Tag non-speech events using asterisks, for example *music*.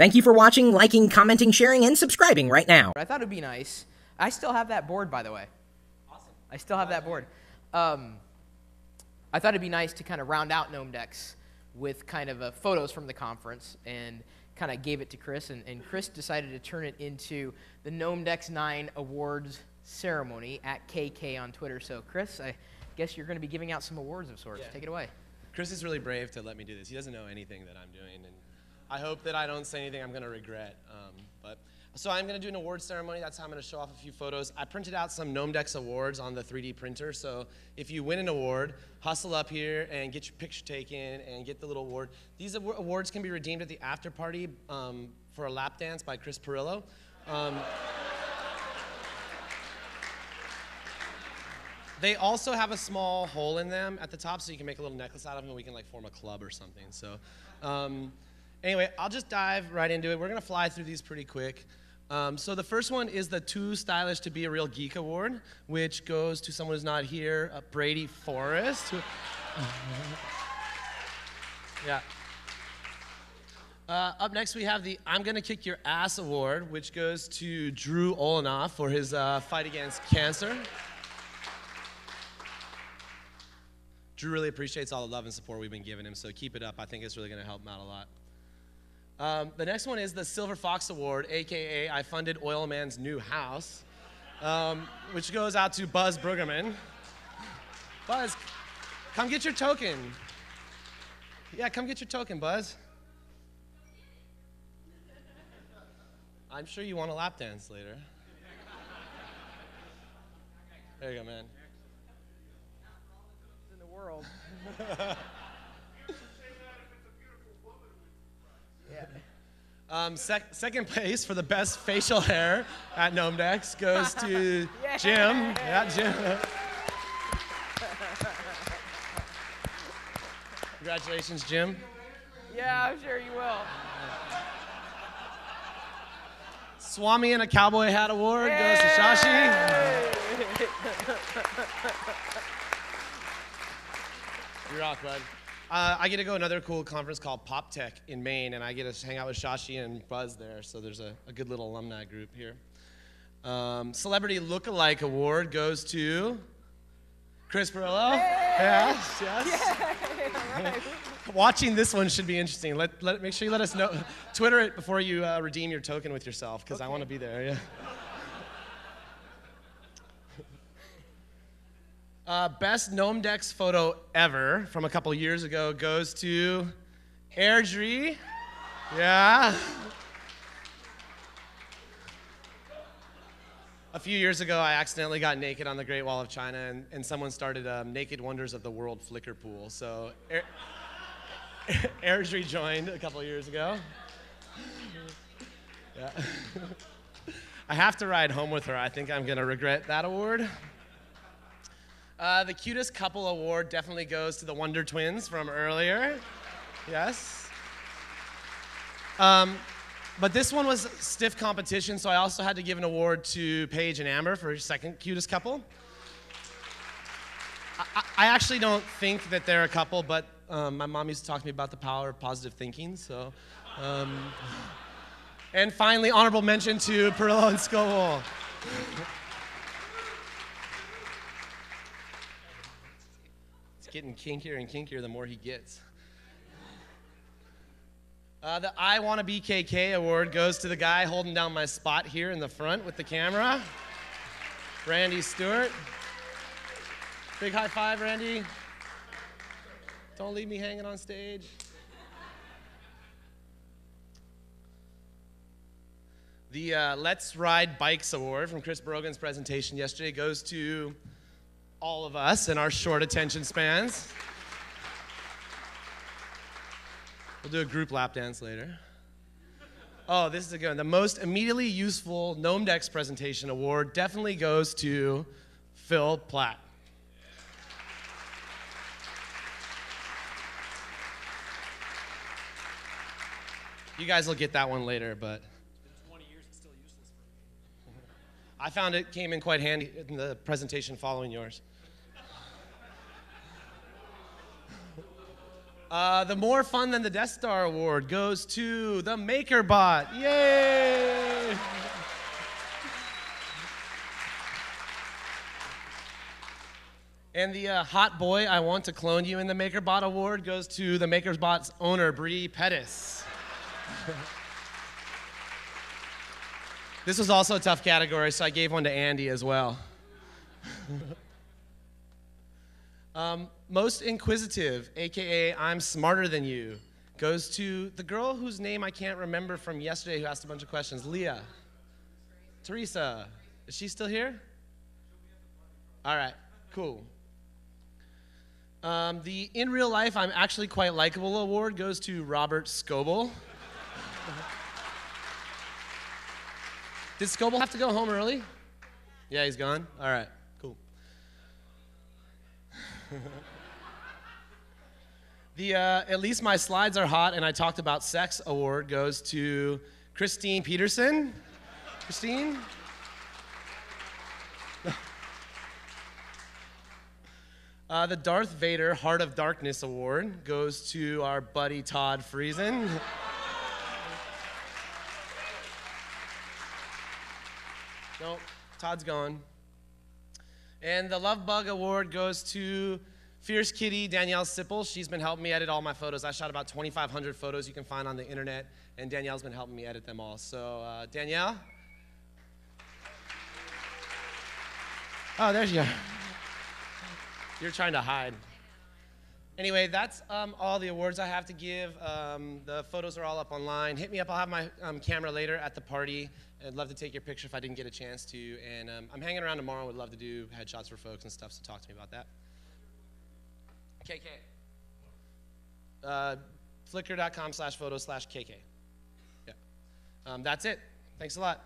Thank you for watching, liking, commenting, sharing, and subscribing right now. I thought it would be nice. I still have that board, by the way. Awesome. I still have that board. Um, I thought it'd be nice to kind of round out Gnomedex with kind of uh, photos from the conference and kind of gave it to Chris. And, and Chris decided to turn it into the Gnomedex 9 Awards ceremony at KK on Twitter. So, Chris, I guess you're going to be giving out some awards of sorts. Yeah. Take it away. Chris is really brave to let me do this. He doesn't know anything that I'm doing, and I hope that I don't say anything I'm going to regret. Um, but so I'm going to do an award ceremony. That's how I'm going to show off a few photos. I printed out some Gnomedex awards on the 3D printer. So if you win an award, hustle up here and get your picture taken and get the little award. These awards can be redeemed at the after party um, for a lap dance by Chris Pirillo. Um, They also have a small hole in them at the top, so you can make a little necklace out of them, and we can like form a club or something. So, um, anyway, I'll just dive right into it. We're gonna fly through these pretty quick. Um, so the first one is the Too Stylish to Be a Real Geek Award, which goes to someone who's not here, uh, Brady Forrest. Who, *laughs* yeah. Uh, up next, we have the I'm Gonna Kick Your Ass Award, which goes to Drew Olanoff for his uh, fight against cancer. Drew really appreciates all the love and support we've been giving him, so keep it up. I think it's really going to help him out a lot. Um, the next one is the Silver Fox Award, aka I funded Oil Man's new house, um, which goes out to Buzz Bruggeman. Buzz, come get your token. Yeah, come get your token, Buzz. I'm sure you want a lap dance later. There you go, man. In the world. *laughs* Um, sec- second place for the best facial hair at Gnomedex goes to *laughs* Jim. Yeah, Jim. Congratulations, Jim. Yeah, I'm sure you will. Swami in a cowboy hat award goes to Shashi. *laughs* You're off, bud. Uh, I get to go to another cool conference called PopTech in Maine, and I get to hang out with Shashi and Buzz there. So there's a, a good little alumni group here. Um, Celebrity Lookalike Award goes to Chris Pirillo. Yes, yes. *laughs* Watching this one should be interesting. Let, let, make sure you let us know. Twitter it before you uh, redeem your token with yourself, because I want to be there. Yeah. Uh, best Gnomedex photo ever from a couple years ago goes to Airdrie. Yeah. A few years ago, I accidentally got naked on the Great Wall of China, and, and someone started um, Naked Wonders of the World Flickr pool. So Air, *laughs* Airdrie joined a couple years ago. Yeah. *laughs* I have to ride home with her. I think I'm going to regret that award. Uh, the cutest couple award definitely goes to the Wonder Twins from earlier. Yes. Um, but this one was stiff competition, so I also had to give an award to Paige and Amber for second cutest couple. I, I- actually don't think that they're a couple, but um, my mom used to talk to me about the power of positive thinking, so. Um, *laughs* and finally, honorable mention to Pirillo and Scoville. Getting kinkier and kinkier the more he gets. Uh, the I Want to Be KK award goes to the guy holding down my spot here in the front with the camera, Randy Stewart. Big high five, Randy. Don't leave me hanging on stage. The uh, Let's Ride Bikes award from Chris Brogan's presentation yesterday goes to all of us and our short attention spans. We'll do a group lap dance later. Oh, this is a good one. The most immediately useful Gnomedex presentation award definitely goes to Phil Plait. You guys will get that one later, but. I found it came in quite handy in the presentation following yours. Uh, the more fun than the Death Star award goes to the MakerBot. Yay! And the uh, hot boy I want to clone you in the MakerBot award goes to the MakerBot's owner, Bre Pettis. *laughs* this was also a tough category, so I gave one to Andy as well. *laughs* um, most inquisitive, aka I'm smarter than you, goes to the girl whose name I can't remember from yesterday who asked a bunch of questions, Leah. Teresa. Is she still here? All right, cool. Um, the in real life, I'm actually quite likable award goes to Robert Scoble. Did Scoble have to go home early? Yeah, he's gone? All right. *laughs* the uh, At least my slides are hot and I talked about sex award goes to Christine Peterson. Christine? *laughs* Uh, the Darth Vader Heart of Darkness Award goes to our buddy Todd Friesen. *laughs* nope, Todd's gone. And the Love Bug Award goes to Fierce Kitty Danielle Sipple. She's been helping me edit all my photos. I shot about 2,500 photos you can find on the internet, and Danielle's been helping me edit them all. So, uh, Danielle? Oh, there you are. You're trying to hide. Anyway, that's um, all the awards I have to give. Um, the photos are all up online. Hit me up. I'll have my um, camera later at the party. I'd love to take your picture if I didn't get a chance to. And um, I'm hanging around tomorrow. Would love to do headshots for folks and stuff. So talk to me about that. KK. Uh, Flickr.com slash photo slash KK. Yeah. Um, that's it. Thanks a lot.